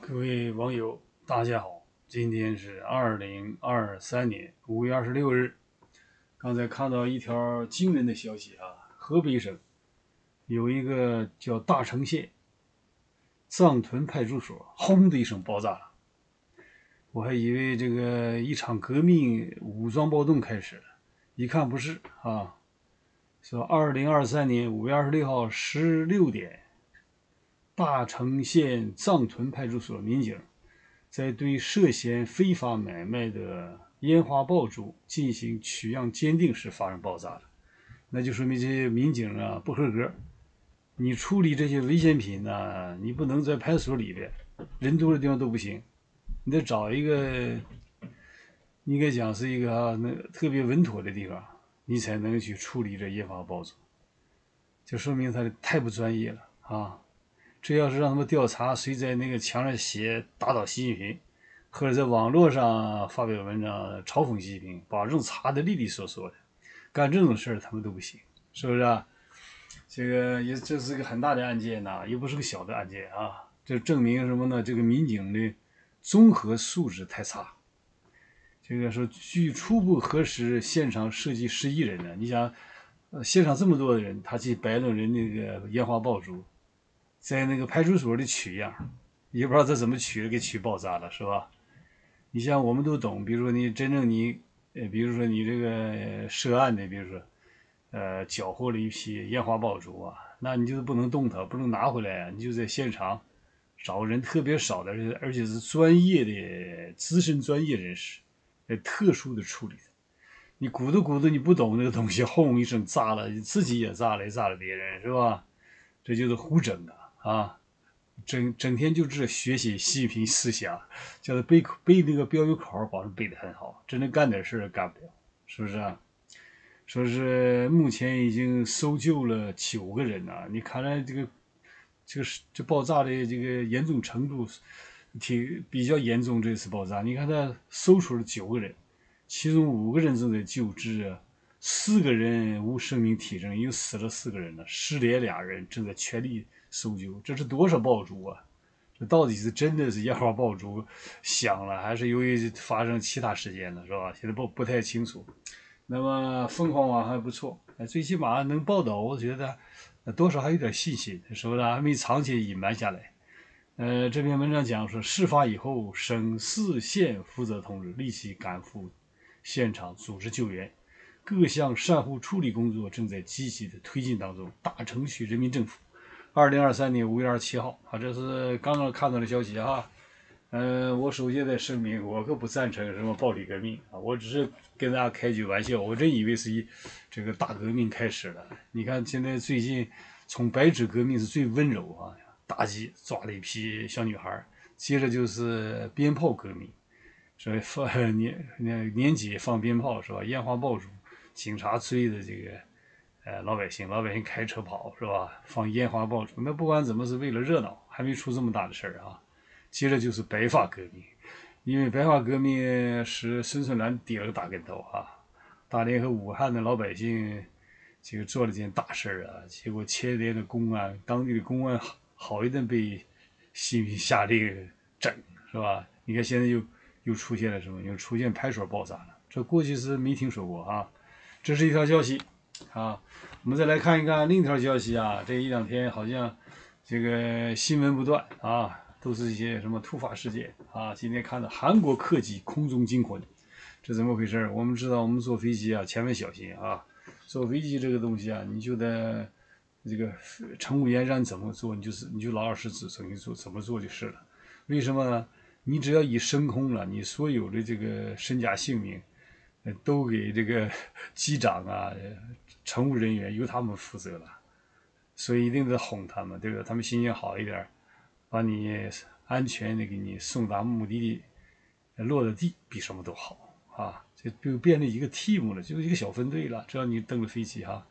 各位网友，大家好，今天是二零二三年五月二十六日。刚才看到一条惊人的消息啊，河北省有一个叫大城县藏屯派出所，轰的一声爆炸了。我还以为这个一场革命武装暴动开始了，一看不是啊，说二零二三年五月二十六号十六点。大城县藏屯派出所民警在对涉嫌非法买卖的烟花爆竹进行取样鉴定时发生爆炸了，那就说明这些民警啊不合格。你处理这些危险品呢，你不能在派出所里边，人多的地方都不行，你得找一个应该讲是一个啊那特别稳妥的地方，你才能去处理这烟花爆竹，就说明他太不专业了啊。这要是让他们调查谁在那个墙上写打倒习近平，或者在网络上发表文章嘲讽习近平，把这种查的利利索索的，干这种事儿他们都不行，是不是啊？这个也这是个很大的案件呐，又不是个小的案件啊。这证明什么呢？这个民警的综合素质太差。这个说据初步核实，现场涉及十一人呢。你想，现场这么多的人，他去摆弄人那个烟花爆竹。在那个派出所里取样，也不知道他怎么取的，给取爆炸了，是吧？你像我们都懂，比如说你真正你，呃，比如说你这个涉案的，比如说，呃，缴获了一批烟花爆竹啊，那你就是不能动它，不能拿回来啊，你就在现场找人特别少的，而且是专业的资深专业人士来特殊的处理你鼓捣鼓捣，你不懂那个东西，轰一声炸了，自己也炸了，也炸了别人，是吧？这就是胡整啊！啊，整整天就这学习习近平思想，叫他背背那个标语口号，保证背得很好。真的干点事儿干不了，是不是啊？说是目前已经搜救了九个人呐。你看来这个这个是这爆炸的这个严重程度挺比较严重。这次爆炸，你看他搜出了九个人，其中五个人正在救治啊，四个人无生命体征，又死了四个人了，失联俩人正在全力。搜救，这是多少爆竹啊？这到底是真的是烟花爆竹响了，还是由于发生其他事件了，是吧？现在不不太清楚。那么凤凰网还不错，最起码能报道，我觉得多少还有点信心，是不是？还没长期隐瞒下来。呃，这篇文章讲说，事发以后，省市县负责同志立即赶赴现场组织救援，各项善后处理工作正在积极的推进当中。大城区人民政府。二零二三年五月二十七号，啊，这是刚刚看到的消息啊。嗯，我首先得声明，我可不赞成什么暴力革命啊，我只是跟大家开句玩笑。我真以为是一这个大革命开始了。你看，现在最近从白纸革命是最温柔啊，打击抓了一批小女孩，接着就是鞭炮革命，所以放 年年年节放鞭炮是吧？烟花爆竹，警察追的这个。呃，老百姓，老百姓开车跑是吧？放烟花爆竹，那不管怎么是为了热闹，还没出这么大的事儿啊。接着就是白发革命，因为白发革命使孙春兰跌了个大跟头啊。大连和武汉的老百姓这个做了件大事儿啊，结果牵连的公安，当地的公安好好一顿被习近平下令整，是吧？你看现在又又出现了什么？又出现派出所爆炸了，这过去是没听说过啊。这是一条消息。啊，我们再来看一看另一条消息啊，这一两天好像这个新闻不断啊，都是一些什么突发事件啊。今天看到韩国客机空中惊魂，这怎么回事？我们知道，我们坐飞机啊，千万小心啊。坐飞机这个东西啊，你就得这个乘务员让你怎么做，你就是你就老老实实怎么做怎么做就是了。为什么呢？你只要一升空了，你所有的这个身家性命。都给这个 机长啊、乘务人员由他们负责了，所以一定得哄他们，对吧？他们心情好一点，把你安全的给你送达目的地，落的地比什么都好啊！就就变成一个 team 了，就是一个小分队了。只要你登了飞机哈，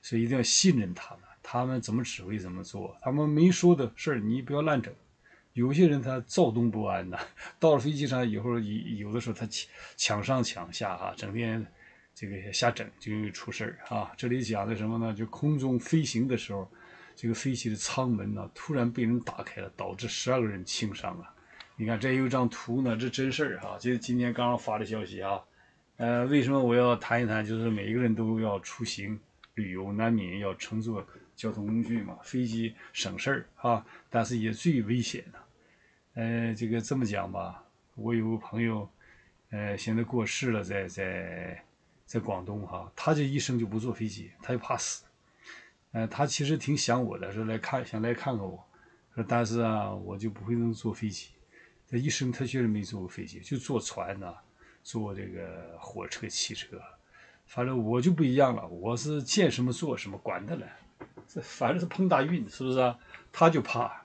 所以一定要信任他们，他们怎么指挥怎么做，他们没说的事儿你不要乱整。有些人他躁动不安呐，到了飞机上以后，有有的时候他抢抢上抢下哈，整天这个瞎整就容易出事儿啊。这里讲的什么呢？就空中飞行的时候，这个飞机的舱门呢突然被人打开了，导致十二个人轻伤啊。你看这有张图呢，这真事儿哈，这是今天刚刚发的消息啊。呃，为什么我要谈一谈？就是每一个人都要出行旅游，难免要乘坐交通工具嘛。飞机省事儿哈，但是也最危险的。呃，这个这么讲吧，我有个朋友，呃，现在过世了，在在在广东哈，他这一生就不坐飞机，他就怕死。呃，他其实挺想我的，说来看，想来看看我。说但是啊，我就不会能坐飞机。他一生他确实没坐过飞机，就坐船呐。坐这个火车、汽车，反正我就不一样了，我是见什么坐什么，管他了。这反正是碰大运，是不是啊？他就怕，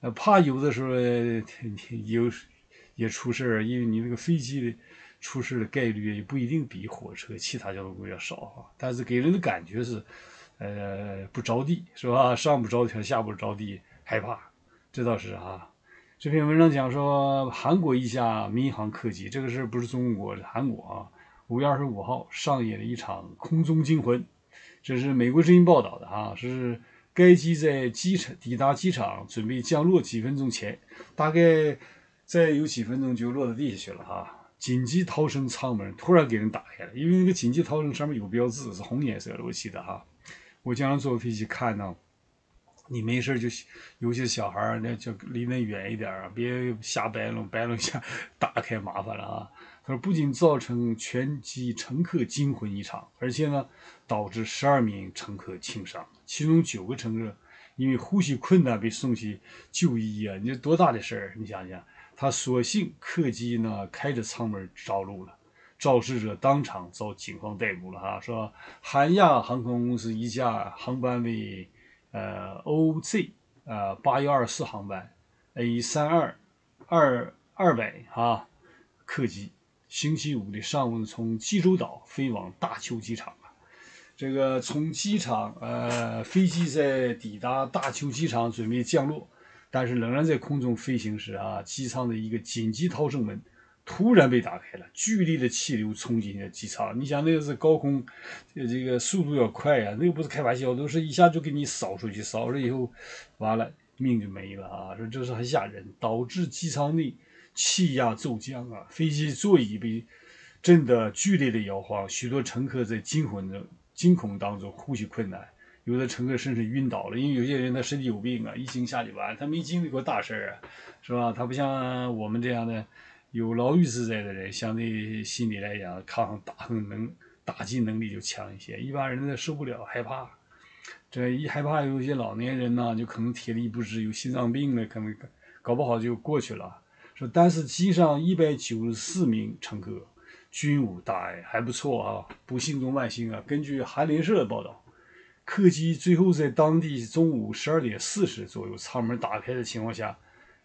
呃，怕有的时候有也出事儿，因为你那个飞机的出事的概率也不一定比火车、其他交通工具要少啊。但是给人的感觉是，呃，不着地，是吧？上不着天，下不着地，害怕，这倒是啊。这篇文章讲说，韩国一架民航客机，这个事不是中国，是韩国啊。五月二十五号上演了一场空中惊魂，这是美国之音报道的啊，是该机在机场抵达机场准备降落几分钟前，大概再有几分钟就落到地下去了哈。紧急逃生舱门突然给人打开了，因为那个紧急逃生上面有标志，是红颜色的，我记得哈。我经常坐飞机看到。你没事就，尤其是小孩儿，那就离那远一点啊，别瞎摆弄，摆弄下 打开麻烦了啊。他说，不仅造成全机乘客惊魂一场，而且呢，导致十二名乘客轻伤，其中九个乘客因为呼吸困难被送去就医啊。你这多大的事儿？你想想，他所幸客机呢开着舱门着陆了，肇事者当场遭警方逮捕了哈。说韩亚航空公司一架航班为。呃，OZ 呃八幺二四航班 A 三二二二百哈客机，星期五的上午从济州岛飞往大邱机场啊。这个从机场呃飞机在抵达大邱机场准备降落，但是仍然在空中飞行时啊，机舱的一个紧急逃生门。突然被打开了，剧烈的气流冲进了机舱。你想，那个是高空，这个速度要快呀，那个不是开玩笑，都是一下就给你扫出去，扫了以后，完了命就没了啊！说这是很吓人，导致机舱内气压骤降啊，飞机座椅被震得剧烈的摇晃，许多乘客在惊魂中、惊恐当中呼吸困难，有的乘客甚至晕倒了。因为有些人他身体有病啊，一惊吓就完，他没经历过大事啊，是吧？他不像我们这样的。有牢狱之灾的人，相对心理来讲，抗打能打击能力就强一些。一般人呢受不了，害怕。这一害怕，有些老年人呢，就可能体力不支，有心脏病的，可能搞不好就过去了。说，但是机上一百九十四名乘客均无大碍，还不错啊。不幸中万幸啊！根据韩联社的报道，客机最后在当地中午十二点四十左右舱门打开的情况下，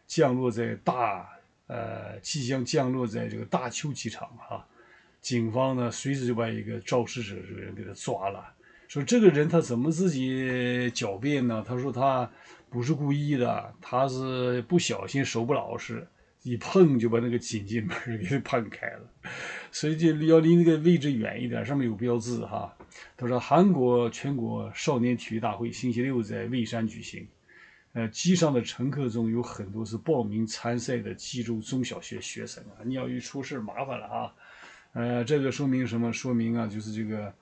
降落在大。呃，即将降落在这个大邱机场哈，警方呢随时就把一个肇事者这个人给他抓了。说这个人他怎么自己狡辩呢？他说他不是故意的，他是不小心手不老实，一碰就把那个紧急门 给碰开了，所以就要离那个位置远一点，上面有标志哈。他说韩国全国少年体育大会星期六在蔚山举行。呃，机上的乘客中有很多是报名参赛的济州中小学学生啊！你要一出事麻烦了啊！呃，这个说明什么？说明啊，就是这个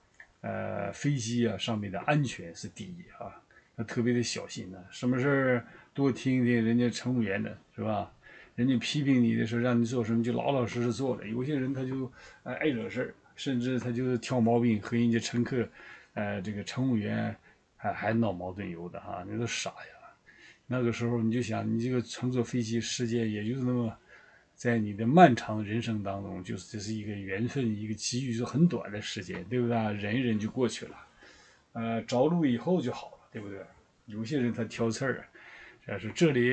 呃飞机啊上面的安全是第一啊，要特别的小心呢。什么事儿多听听人家乘务员的，是吧？人家批评你的时候，让你做什么就老老实实做了。有些人他就爱惹事儿，甚至他就挑毛病，和人家乘客，呃，这个乘务员还还闹矛盾，有的哈，那都傻呀！那个时候你就想，你这个乘坐飞机时间也就是那么，在你的漫长人生当中，就是这是一个缘分，一个机遇，是很短的时间，对不对？忍一忍就过去了，呃，着陆以后就好了，对不对？有些人他挑刺儿，但是这里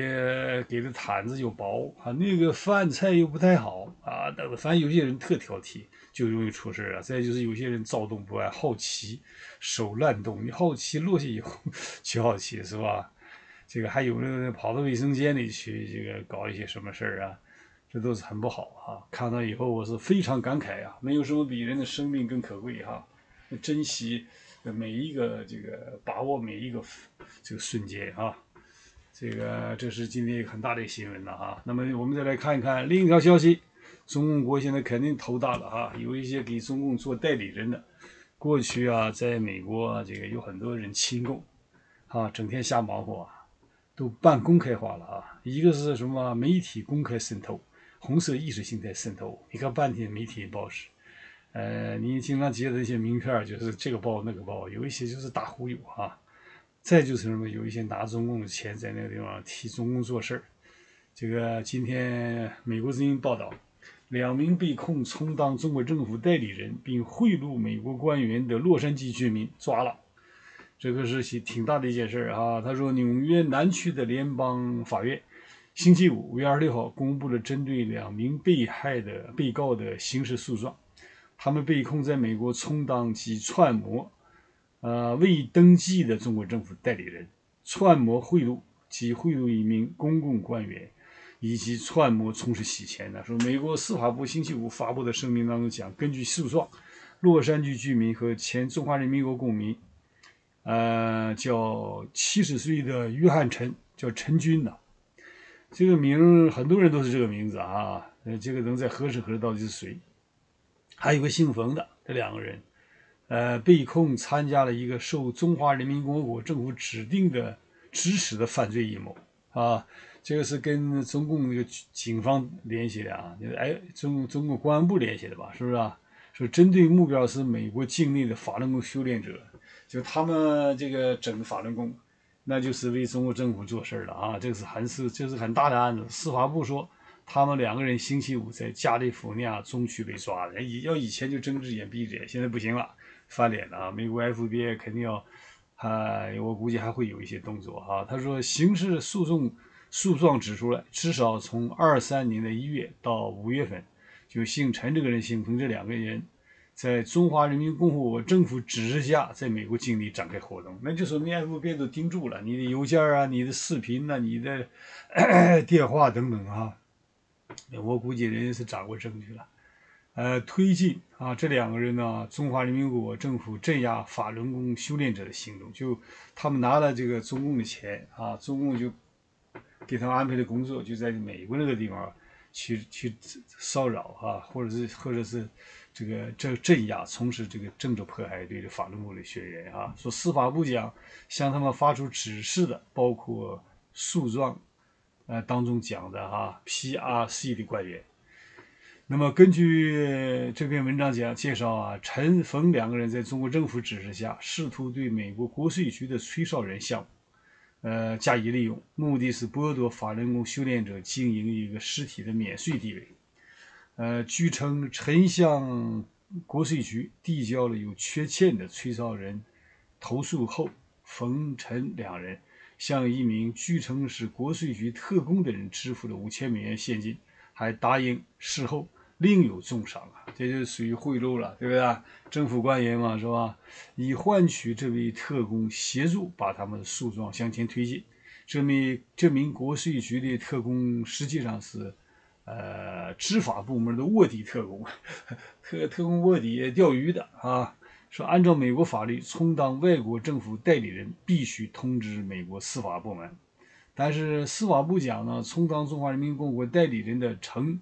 给的毯子又薄啊，那个饭菜又不太好啊，等，反正有些人特挑剔，就容易出事啊。再就是有些人躁动不安，好奇，手乱动，你好奇落下以后去好奇，是吧？这个还有人跑到卫生间里去，这个搞一些什么事儿啊？这都是很不好哈。看到以后我是非常感慨啊，没有什么比人的生命更可贵哈。珍惜每一个这个，把握每一个这个瞬间啊。这个这是今天一个很大的新闻了哈。那么我们再来看一看另一条消息，中共国现在肯定头大了啊，有一些给中共做代理人的，过去啊，在美国这个有很多人亲共，啊，整天瞎忙活啊，都半公开化了啊。一个是什么媒体公开渗透，红色意识形态渗透，你看半天媒体报纸，呃，你经常接的一些名片就是这个报那个报，有一些就是大忽悠啊。再就是什么，有一些拿中共的钱在那个地方替中共做事。这个今天美国之音报道，两名被控充当中国政府代理人并贿赂美国官员的洛杉矶居民抓了。这个是挺大的一件事啊。他说，纽约南区的联邦法院星期五五月二十六号公布了针对两名被害的被告的刑事诉状，他们被控在美国充当及串谋。呃，未登记的中国政府代理人串谋贿赂及贿赂一名公共官员，以及串谋从事洗钱的。说美国司法部星期五发布的声明当中讲，根据诉状，洛杉矶居民和前中华人民国公民，呃，叫七十岁的约翰陈，叫陈军呐，这个名很多人都是这个名字啊。呃，这个人在核实核实到底是谁？还有个姓冯的，这两个人。呃，被控参加了一个受中华人民共和国政府指定的支持的犯罪阴谋啊，这个是跟中共那个警方联系的啊，就是哎，中中国公安部联系的吧，是不是啊？说针对目标是美国境内的法轮功修炼者，就他们这个整法轮功，那就是为中国政府做事了啊，这个是很是这是很大的案子。司法部说，他们两个人星期五在加利福尼亚中区被抓的，以要以前就睁只眼闭只眼，现在不行了。翻脸了啊！美国 FBI 肯定要，啊，我估计还会有一些动作哈。他说，刑事诉讼诉状指出了，至少从二三年的一月到五月份，就姓陈这个人、姓彭这两个人，在中华人民共和国政府指示下，在美国境内展开活动，那就说明 FBI 都盯住了你的邮件啊、你的视频呐、你的 电话等等啊。我估计人家是掌握证据了。呃，推进啊，这两个人呢，中华人民共和国政府镇压法轮功修炼者的行动，就他们拿了这个中共的钱啊，中共就给他们安排的工作，就在美国那个地方去去骚扰啊，或者是或者是这个镇镇压，从事这个政治迫害对的法轮功的学员啊。说司法部讲向他们发出指示的，包括诉状呃当中讲的哈，P.R.C 的官员。那么根据这篇文章讲介绍啊，陈冯两个人在中国政府指示下，试图对美国国税局的崔少仁项目，呃加以利用，目的是剥夺法轮功修炼者经营一个实体的免税地位。呃，据称陈向国税局递交了有缺欠的崔少仁投诉后，冯陈两人向一名据称是国税局特工的人支付了五千美元现金，还答应事后。另有重赏啊，这就属于贿赂了，对不对？政府官员嘛，是吧？以换取这位特工协助把他们的诉状向前推进。这名这名国税局的特工实际上是，呃，执法部门的卧底特工，特特工卧底钓鱼的啊。说按照美国法律，充当外国政府代理人必须通知美国司法部门，但是司法部讲呢，充当中华人民共和国代理人的成。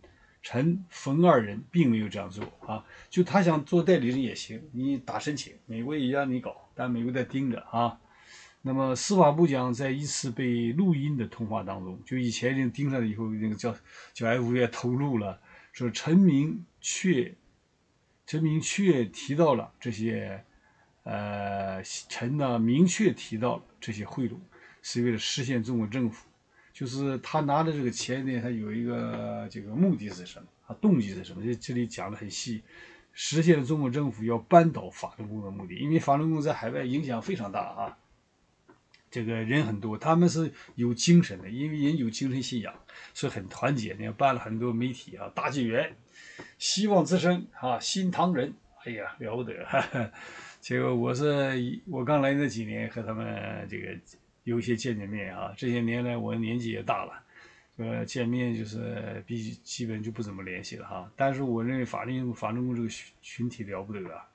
陈冯二人并没有这样做啊，就他想做代理人也行，你打申请，美国也让你搞，但美国在盯着啊。那么司法部长在一次被录音的通话当中，就以前人盯上了以后，那个叫叫 FBI 透露了，说陈明确，陈明确提到了这些，呃，陈呢明确提到了这些贿赂是为了实现中国政府。就是他拿的这个钱呢，他有一个这个目的是什么？他动机是什么？这这里讲的很细，实现中国政府要扳倒法轮功的目的。因为法轮功在海外影响非常大啊，这个人很多，他们是有精神的，因为人有精神信仰，所以很团结。你看办了很多媒体啊，大纪元、希望之声啊、新唐人，哎呀了不得！哈哈。结果我是我刚来那几年和他们这个。有一些见见面啊，这些年来我年纪也大了，呃，见面就是比基本就不怎么联系了哈。但是我认为法律法轮功这个群群体了不得啊，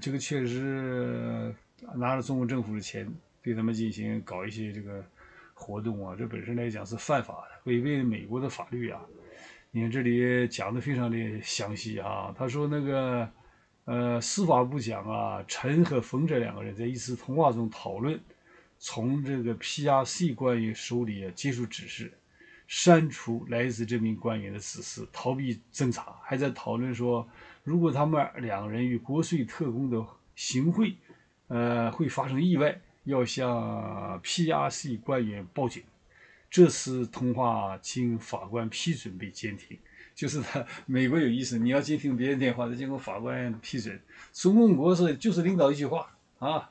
这个确实拿着中国政府的钱对他们进行搞一些这个活动啊，这本身来讲是犯法的，违背美国的法律啊。你看这里讲的非常的详细啊，他说那个呃司法部讲啊，陈和冯这两个人在一次通话中讨论，从这个 P.R.C 官员手里接受指示，删除来自这名官员的指示，逃避侦查，还在讨论说，如果他们两人与国税特工的行贿，呃会发生意外。要向 P.R.C 官员报警。这次通话经法官批准被监听，就是他美国有意思，你要监听别人电话，得经过法官批准。中共国是就是领导一句话啊，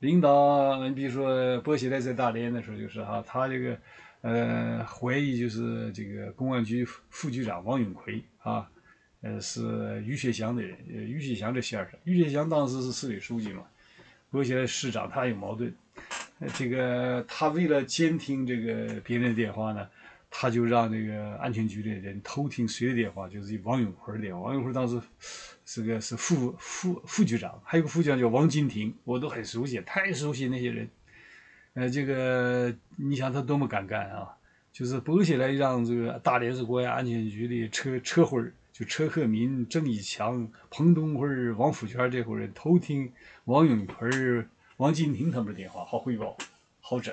领导你比如说薄熙来在大连的时候就是哈，他这个呃怀疑就是这个公安局副局长王永奎啊，呃是于学祥的人，于学祥这先生，于学祥当时是市委书记嘛。过去的市长他有矛盾，这个他为了监听这个别人的电话呢，他就让那个安全局的人偷听谁的电话，就是王永辉的电话。王永辉当时是个是副副副局长，还有个副局长叫王金亭，我都很熟悉，太熟悉那些人。呃，这个你想他多么敢干啊！就是剥下来让这个大连市国家安全局的车车辉儿。就车克民、郑以强、彭东辉、王福全这伙人偷听王永奎、王金亭他们的电话，好汇报，好整。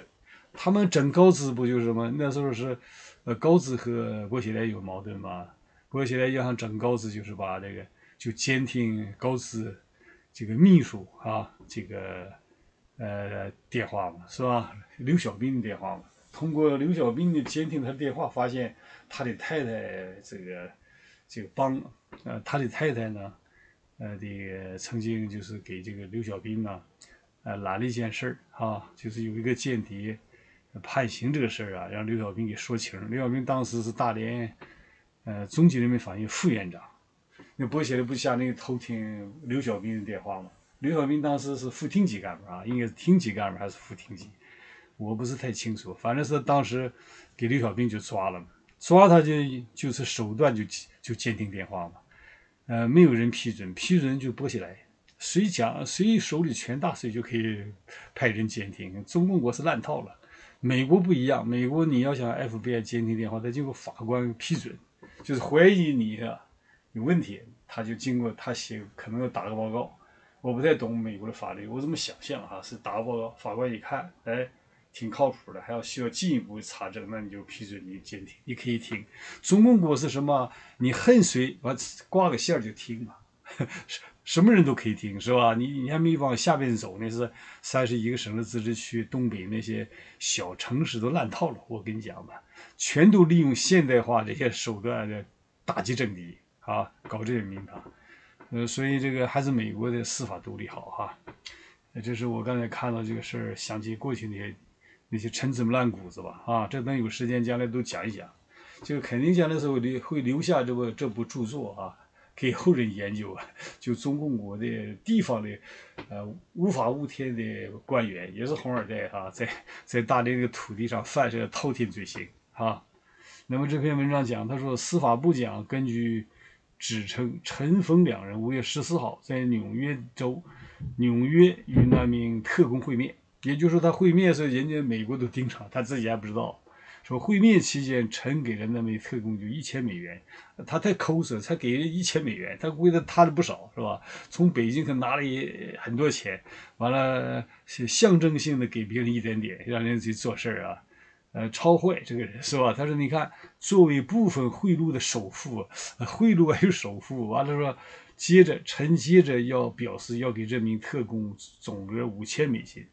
他们整高知不就是吗？那时候是，呃，高知和薄熙来有矛盾嘛。薄熙来要想整高知，就是把这个就监听高知这个秘书啊，这个呃电话嘛，是吧？刘小兵的电话嘛。通过刘小兵的监听他的电话，发现他的太太这个。这个帮，呃，他的太太呢，呃，这个曾经就是给这个刘小兵呢，呃，揽了一件事儿啊，就是有一个间谍判刑这个事儿啊，让刘小兵给说清。刘小兵当时是大连，呃，中级人民法院副院长。那薄熙来不下令偷听刘小兵的电话吗？刘小兵当时是副厅级干部啊，应该是厅级干部还是副厅级？我不是太清楚，反正是当时给刘小兵就抓了嘛。抓他就就是手段就就监听电话嘛，呃，没有人批准，批准就剥下来，谁讲谁手里权大，谁就可以派人监听。中共国是烂套了，美国不一样，美国你要想 FBI 监听电话，得经过法官批准，就是怀疑你有问题，他就经过他写，可能要打个报告。我不太懂美国的法律，我这么想象哈，是打个报告，法官一看，哎。挺靠谱的，还要需要进一步查证，那你就批准你监听，你可以听。中共国是什么？你恨谁，完挂个线就听嘛，什什么人都可以听，是吧？你你还没往下边走，那是三十一个省的自治区，东北那些小城市都烂套了。我跟你讲吧，全都利用现代化这些手段的打击政敌啊，搞这些民堂。呃，所以这个还是美国的司法独立好哈。这是我刚才看到这个事儿，想起过去那些。那些陈子烂谷子吧，啊，这等有时间将来都讲一讲，就肯定将来时候留会留下这部这部著作啊，给后人研究啊。就中共国的地方的，呃，无法无天的官员，也是红二代哈，在在大连的土地上犯下滔天罪行啊。那么这篇文章讲，他说司法部讲，根据指称，陈冯两人五月十四号在纽约州纽约与那名特工会面。也就是说，他会面时候，人家美国都盯上，他自己还不知道。说会面期间，陈给了那名特工就一千美元，他太抠搜，才给人一千美元，他估计他贪了不少，是吧？从北京可拿了一很多钱，完了象征性的给别人一点点，让人去做事啊，呃，超坏这个人是吧？他说，你看，作为部分贿赂的首付，贿赂还有首付，完了说，接着陈接着要表示要给这名特工总额五千美金。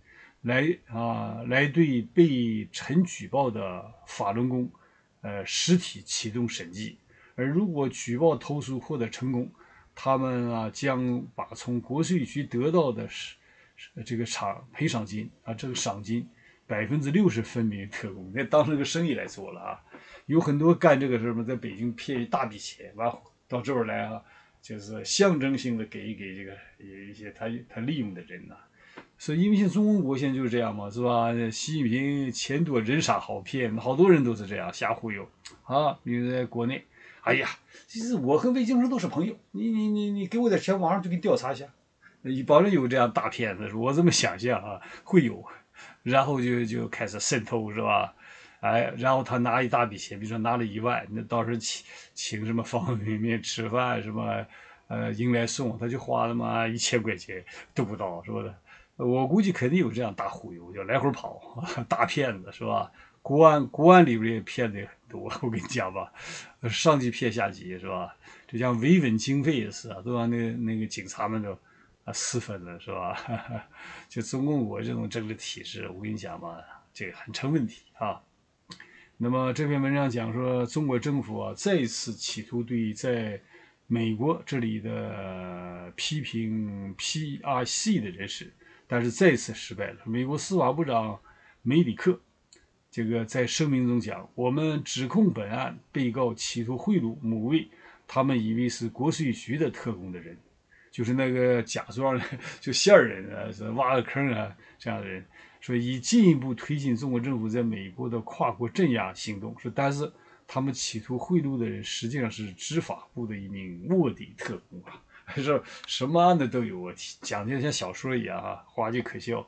来啊，来对被陈举报的法轮功，呃，实体启动审计。而如果举报投诉获得成功，他们啊将把从国税局得到的是这个偿赔偿金啊，这个赏金百分之六十分给特工，那当成个生意来做了啊。有很多干这个什么，在北京骗一大笔钱，完到这边来啊，就是象征性的给一给这个有一些他他利用的人呐。所以，因为现在中国现在就是这样嘛，是吧？习近平钱多人傻好骗，好多人都是这样瞎忽悠啊。比如在国内，哎呀，其实我和魏京生都是朋友，你你你你给我点钱，网上就给你调查一下，保证有这样大骗子，我这么想象啊，会有，然后就就开始渗透，是吧？哎，然后他拿一大笔钱，比如说拿了一万，那到时候请请什么方方面面吃饭什么，呃，迎来送，他就花了嘛一千块钱都不到，是不是？我估计肯定有这样大忽悠，就来回跑，大骗子是吧？国安国安里边也骗子也很多，我跟你讲吧，上级骗下级是吧？就像维稳经费也是啊，都让那那个警察们都啊私分了是吧？就中共国这种政治体制，我跟你讲吧，这个很成问题啊。那么这篇文章讲说，中国政府啊再次企图对在美国这里的批评 PRC 的人士，但是再次失败了。美国司法部长梅里克这个在声明中讲：“我们指控本案被告企图贿赂某位他们以为是国税局的特工的人，就是那个假装的就线人啊，是挖个坑啊这样的人。”说以进一步推进中国政府在美国的跨国镇压行动。说，但是他们企图贿赂的人实际上是执法部的一名卧底特工啊！说什么案子都有啊，讲的像小说一样啊，滑稽可笑。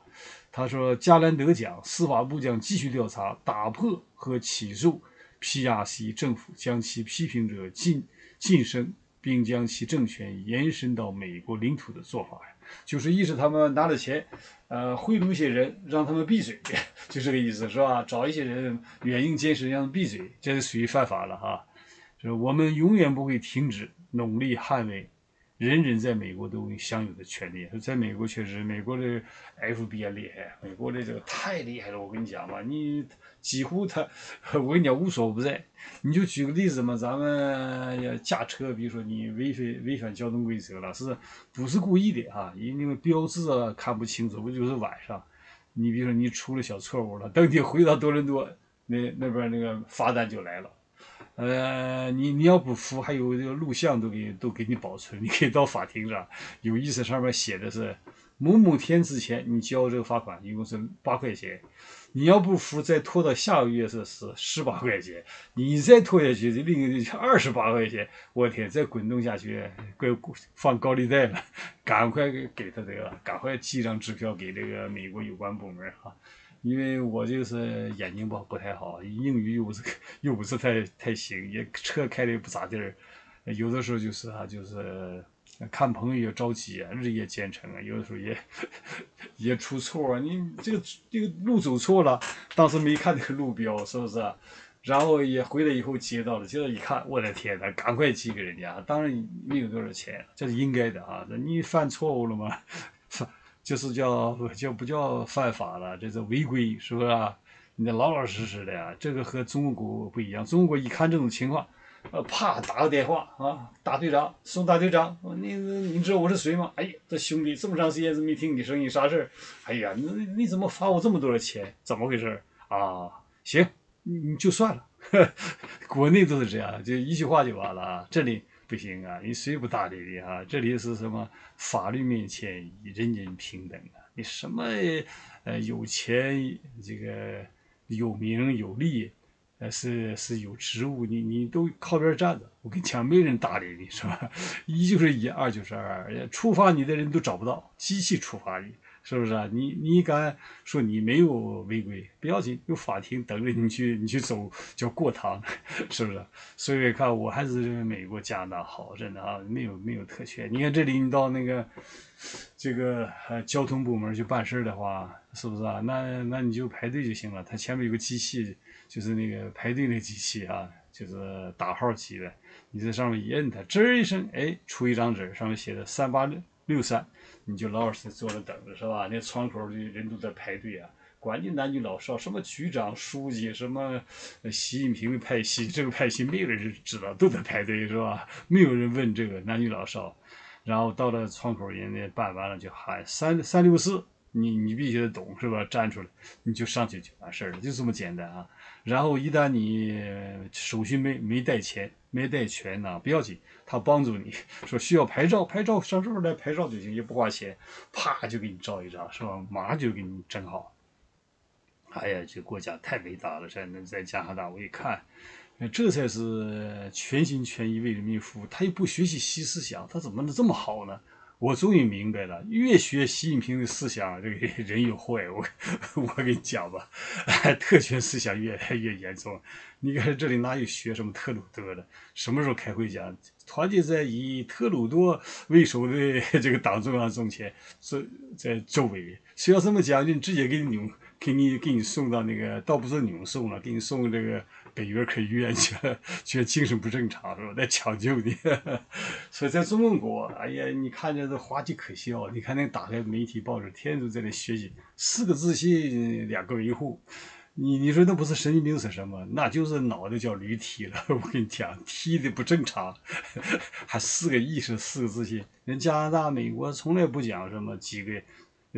他说，加兰德讲，司法部将继续调查，打破和起诉 PRC 政府将其批评者晋晋升，并将其政权延伸到美国领土的做法呀。就是意思，他们拿了钱，呃，贿赂一些人，让他们闭嘴，就这个意思，是吧？找一些人软硬兼施，让他们闭嘴，这是属于犯法了哈。是我们永远不会停止努力捍卫。人人在美国都享有的权利，在美国确实，美国的 FBI 厉害，美国的这个太厉害了。我跟你讲嘛，你几乎他，我跟你讲无所不在。你就举个例子嘛，咱们驾车，比如说你违反违反交通规则了，是不是故意的啊？因为标志啊看不清楚，不就是晚上？你比如说你出了小错误了，等你回到多伦多，那那边那个罚单就来了。呃，你你要不服，还有这个录像都给都给你保存，你可以到法庭上，有意思上面写的是某某天之前你交这个罚款，一共是八块钱，你要不服再拖到下个月是是十八块钱，你再拖下去就另一个就二十八块钱，我天，再滚动下去怪放高利贷了，赶快给给他这个，赶快寄张支票给这个美国有关部门啊。因为我就是眼睛不不太好，英语又不是又不是太太行，也车开的也不咋地儿，有的时候就是啊，就是看朋友也着急啊，日夜兼程啊，有的时候也 也出错啊。你这个这个路走错了，当时没看这个路标，是不是？然后也回来以后接到了，接到一看，我的天呐，赶快寄给人家。当然没有多少钱，这是应该的啊。你犯错误了吗？就是叫叫不叫犯法了，这是违规，是不是啊？你得老老实实的呀。这个和中国不一样，中国一看这种情况，呃，啪打个电话啊，大队长，宋大队长，你你知道我是谁吗？哎呀，这兄弟这么长时间都没听你声音，啥事儿？哎呀，你你怎么罚我这么多的钱？怎么回事啊？行，你你就算了，国内都是这样，就一句话就完了啊。这里。不行啊！你谁不搭理你啊？这里是什么？法律面前人人平等啊！你什么呃有钱这个有名有利，呃是是有职务，你你都靠边站着。我跟你讲，没人搭理你，是吧？一就是一，二就是二，处罚你的人都找不到，机器处罚你。是不是啊？你你敢说你没有违规？不要紧，有法庭等着你去，你去走叫过堂，是不是？所以看我还是认为美国加拿大好着呢啊，没有没有特权。你看这里，你到那个这个呃交通部门去办事的话，是不是啊？那那你就排队就行了，他前面有个机器，就是那个排队那机器啊，就是打号机的，你在上面一摁，它吱一声，哎，出一张纸，上面写的三八六六三。你就老老实实坐着等着是吧？那窗口的人都在排队啊，管你男女老少，什么局长、书记，什么习近平的派系，这个派系没有人知道，都在排队是吧？没有人问这个男女老少。然后到了窗口，人家办完了就喊三三六四，你你必须得懂是吧？站出来，你就上去就完事儿了，就这么简单啊。然后一旦你手续没没带钱。没带全呢，不要紧，他帮助你说需要拍照，拍照上这儿来拍照就行，也不花钱，啪就给你照一张，是吧？马上就给你整好。哎呀，这国家太伟大了！在那在加拿大，我一看，这才是全心全意为人民服务。他又不学习新思想，他怎么能这么好呢？我终于明白了，越学习近平的思想，这个人越坏。我我跟你讲吧，特权思想越来越严重。你看这里哪有学什么特鲁多的？什么时候开会讲团结在以特鲁多为首的这个党中央中间，在在周围？谁要这么讲，就直接给你扭，给你给你送到那个，倒不是扭送了，给你送这个。北约可医院去了，觉精神不正常是吧？在抢救你，所以在中国，哎呀，你看着这滑稽可笑。你看那打开媒体报纸，天天都在那学习四个自信，两个维护。你你说那不是神经病是什么？那就是脑袋叫驴踢了。我跟你讲，踢的不正常，还四个意识，四个自信。人加拿大、美国从来不讲什么几个。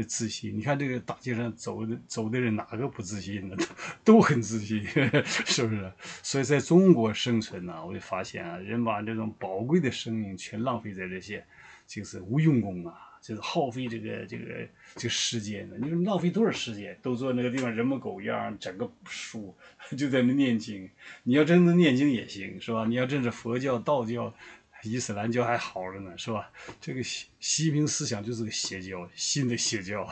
自信，你看这个大街上走的走的人哪个不自信呢？都 都很自信，是不是？所以在中国生存呢，我就发现啊，人把这种宝贵的生命全浪费在这些，就是无用功啊，就是耗费这个这个这个时间呢。你说浪费多少时间？都坐那个地方人模狗样，整个书 就在那念经。你要真能念经也行，是吧？你要真是佛教、道教。伊斯兰教还好着呢，是吧？这个习习近平思想就是个邪教，新的邪教，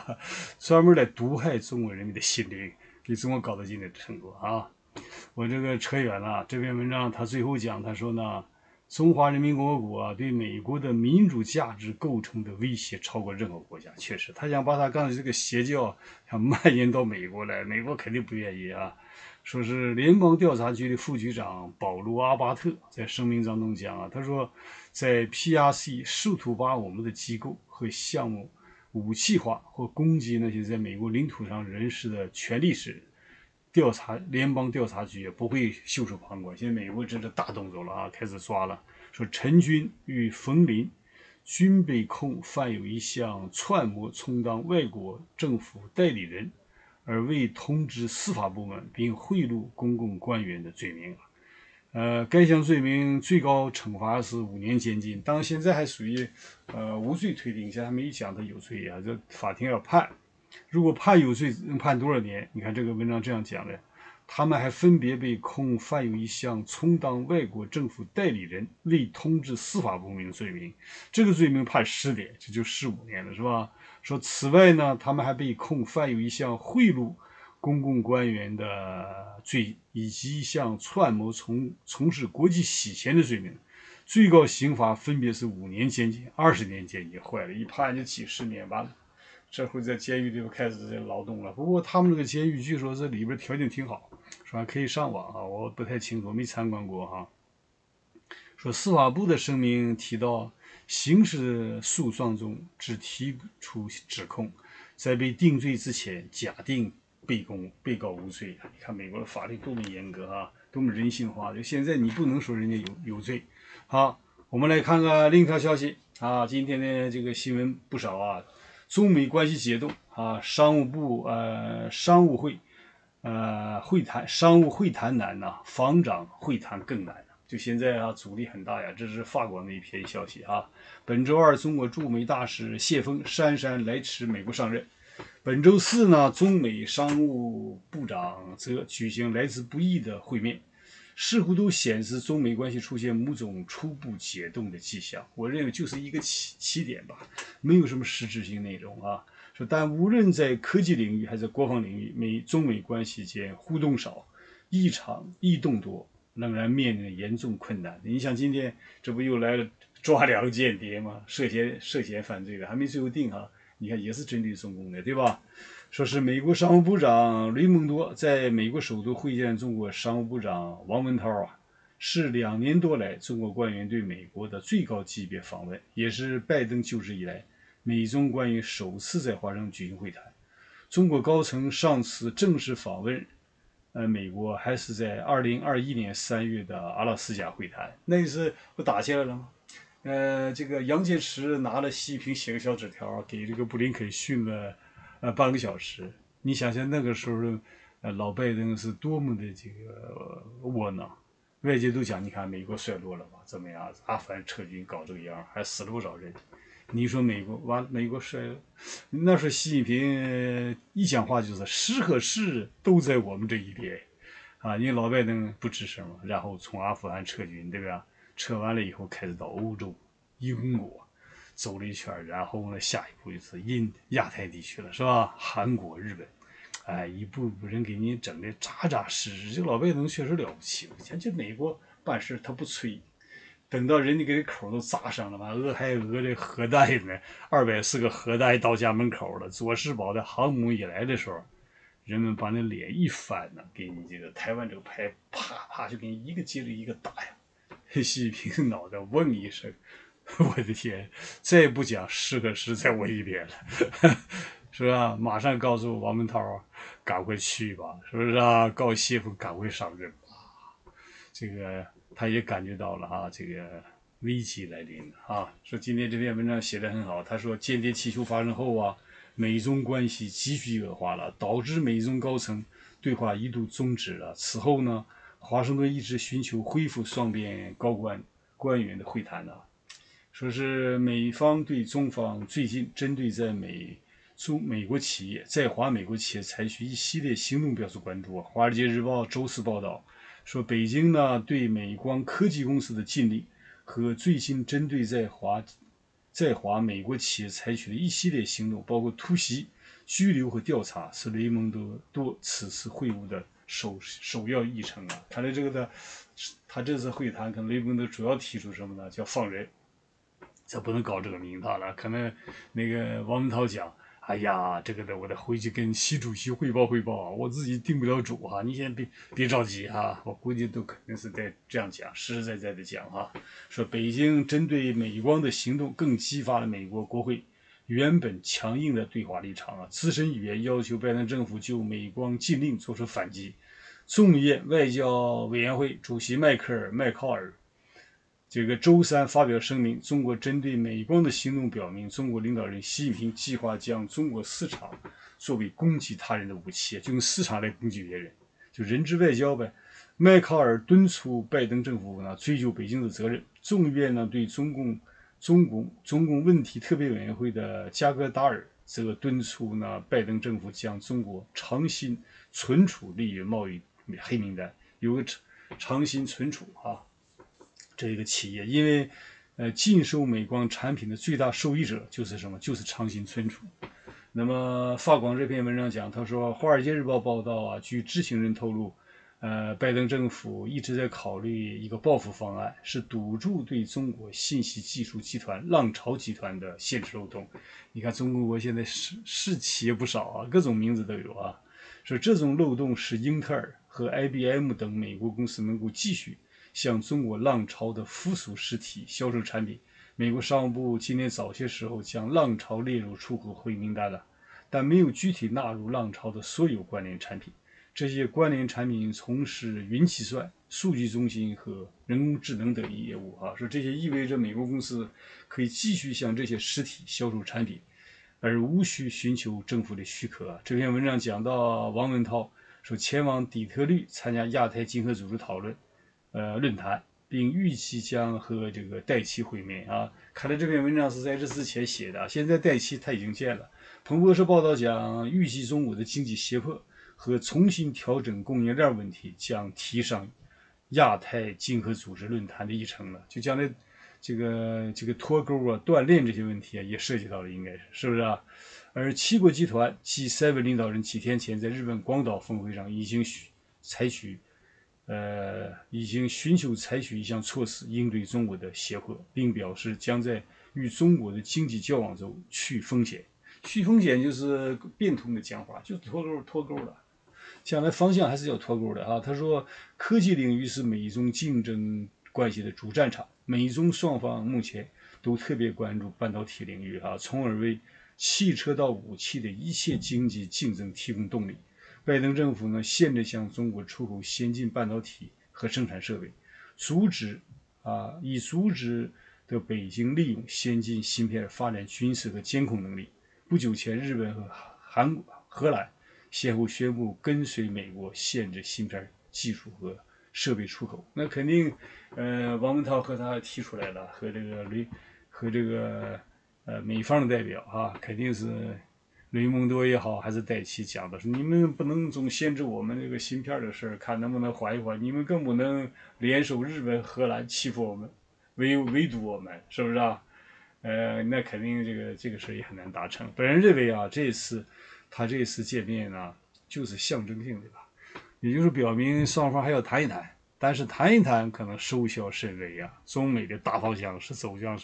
专门来毒害中国人民的心灵，给中国搞到今天的程度啊！我这个扯远了。这篇文章他最后讲，他说呢，中华人民共和国，对美国的民主价值构成的威胁超过任何国家。确实，他想把他刚才这个邪教想蔓延到美国来，美国肯定不愿意啊。说是联邦调查局的副局长保罗·阿巴特在声明当中讲啊，他说，在 PRC 试图把我们的机构和项目武器化或攻击那些在美国领土上人士的权利时，调查联邦调查局也不会袖手旁观。现在美国真是大动作了啊，开始抓了。说陈军与冯林均被控犯有一项串谋充当外国政府代理人。而未通知司法部门并贿赂公共官员的罪名，呃，该项罪名最高惩罚是五年监禁，当然现在还属于呃无罪推定，现在还没讲他有罪啊，这法庭要判，如果判有罪，能判多少年？你看这个文章这样讲的。他们还分别被控犯有一项充当外国政府代理人未通知司法部门的罪名，这个罪名判十年，这就十五年了，是吧？说此外呢，他们还被控犯有一项贿赂公共官员的罪，以及一项串谋从从事国际洗钱的罪名，最高刑罚分别是五年监禁、二十年监禁。坏了，一判就几十年，完了。这回在监狱里头开始劳动了。不过他们这个监狱据说这里边条件挺好，说可以上网啊，我不太清楚，没参观过哈。说司法部的声明提到，刑事诉讼中只提出指控，在被定罪之前，假定被公被告无罪。你看美国的法律多么严格啊，多么人性化。就现在你不能说人家有有罪。好，我们来看看另一条消息啊，今天的这个新闻不少啊。中美关系解冻啊，商务部呃商务会呃会谈，商务会谈难呐，防长会谈更难就现在啊，阻力很大呀。这是法国那一篇消息啊。本周二，中国驻美大使谢峰姗姗来迟美国上任。本周四呢，中美商务部长则举行来之不易的会面。似乎都显示中美关系出现某种初步解冻的迹象。我认为就是一个起起点吧，没有什么实质性内容啊。说，但无论在科技领域还是国防领域，美中美关系间互动少，异常异动多，仍然面临严重困难。你想，今天这不又来了抓两个间谍吗？涉嫌涉嫌犯罪的，还没最后定哈。你看，也是针对中共的，对吧？说是美国商务部长雷蒙多在美国首都会见中国商务部长王文涛啊，是两年多来中国官员对美国的最高级别访问，也是拜登就职以来美中官员首次在华盛顿举行会谈。中国高层上次正式访问呃美国还是在二零二一年三月的阿拉斯加会谈，那一次不打起来了吗？呃，这个杨洁篪拿了习近平写个小纸条给这个布林肯训了。呃，半个小时，你想想那个时候，呃，老拜登是多么的这个窝囊，外界都讲，你看美国衰落了吧，怎么样？阿富汗撤军搞这个样，还死了不少人。你说美国完，美国衰，那时候习近平一讲话就是时和势都在我们这一边，啊，你老拜登不吱声嘛，然后从阿富汗撤军，对吧？撤完了以后，开始到欧洲、英国。走了一圈，然后呢，下一步就是印亚太地区了，是吧？韩国、日本，哎，一步步人给你整的扎扎实实，这老拜登确实了不起。我讲这美国办事他不催，等到人家给口都扎上了嘛，俄还俄这核弹呢，二百四个核弹到家门口了。佐世保的航母一来的时候。人们把那脸一翻呢，给你这个台湾这个牌啪啪就给你一个接着一个打呀。习近平脑袋嗡一声，我的天，再不讲是个是在我一边了，是吧？马上告诉王文涛，赶快去吧，是不是啊？告诉媳妇赶快上任吧。这个他也感觉到了啊，这个危机来临啊。说今天这篇文章写的很好，他说间谍气球发生后啊。美中关系急剧恶化了，导致美中高层对话一度终止了。此后呢，华盛顿一直寻求恢复双边高官官员的会谈呢。说是美方对中方最近针对在美中美国企业在华美国企业采取一系列行动表示关注啊。华尔街日报周四报道说，北京呢对美光科技公司的禁令和最近针对在华。在华美国企业采取的一系列行动，包括突袭、拘留和调查，是雷蒙德多此次会晤的首首要议程啊。看来这个的，他这次会谈，可能雷蒙德主要提出什么呢？叫放人，这不能搞这个名堂了。可能那个王文涛讲。哎呀，这个的我得回去跟习主席汇报汇报，我自己定不了主哈，你先别别着急哈，我估计都肯定是在这样讲，实实在在的讲哈，说北京针对美光的行动更激发了美国国会原本强硬的对华立场啊，资深议员要求拜登政府就美光禁令做出反击，众议院外交委员会主席迈克尔麦考尔。这个周三发表声明，中国针对美光的行动表明，中国领导人习近平计划将中国市场作为攻击他人的武器，就用市场来攻击别人，就人质外交呗。迈考尔敦促拜登政府呢追究北京的责任。众议院呢对中共中共中共问题特别委员会的加格达尔则敦促呢拜登政府将中国长新存储列入贸易黑名单，有个长长新存储啊。这个企业，因为，呃，禁售美光产品的最大受益者就是什么？就是长新存储。那么，发广这篇文章讲，他说，《华尔街日报》报道啊，据知情人透露，呃，拜登政府一直在考虑一个报复方案，是堵住对中国信息技术集团浪潮集团的限制漏洞。你看，中国现在是是企业不少啊，各种名字都有啊。说这种漏洞使英特尔和 IBM 等美国公司能够继续。向中国浪潮的附属实体销售产品，美国商务部今天早些时候将浪潮列入出口黑名单了，但没有具体纳入浪潮的所有关联产品。这些关联产品从事云计算、数据中心和人工智能等业务。啊，说这些意味着美国公司可以继续向这些实体销售产品，而无需寻求政府的许可啊。这篇文章讲到，王文涛说前往底特律参加亚太经合组织讨论。呃，论坛，并预计将和这个戴奇会面啊。看来这篇文章是在这之前写的，现在戴奇他已经见了。彭博社报道讲，预计中国的经济胁迫和重新调整供应链问题将提上亚太经合组织论坛的议程了。就将来这个这个脱钩啊、锻炼这些问题啊，也涉及到了，应该是是不是啊？而七国集团 G7 领导人几天前在日本广岛峰会上已经采取。呃，已经寻求采取一项措施应对中国的胁迫，并表示将在与中国的经济交往中去风险。去风险就是变通的讲法，就是脱钩脱钩了。将来方向还是要脱钩的啊。他说，科技领域是美中竞争关系的主战场，美中双方目前都特别关注半导体领域啊，从而为汽车到武器的一切经济竞争提供动力。拜登政府呢，限制向中国出口先进半导体和生产设备，阻止啊，以阻止的北京利用先进芯片发展军事和监控能力。不久前，日本和韩国、荷兰先后宣布跟随美国限制芯片技术和设备出口。那肯定，呃，王文涛和他提出来了，和这个雷和这个呃美方的代表啊，肯定是。雷蒙多也好，还是戴奇讲的是，你们不能总限制我们这个芯片的事儿，看能不能缓一缓。你们更不能联手日本、荷兰欺负我们，围围堵我们，是不是啊？呃，那肯定这个这个事也很难达成。本人认为啊，这次他这次见面呢，就是象征性的吧，也就是表明双方还要谈一谈。但是谈一谈可能收效甚微啊，中美的大方向是走向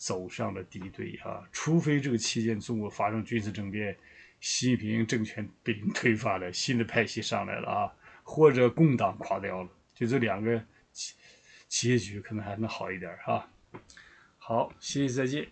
走上了敌对啊，除非这个期间中国发生军事政变，习近平政权被推翻了，新的派系上来了啊，或者共党垮掉了，就这两个结结局可能还能好一点哈。好，谢谢，再见。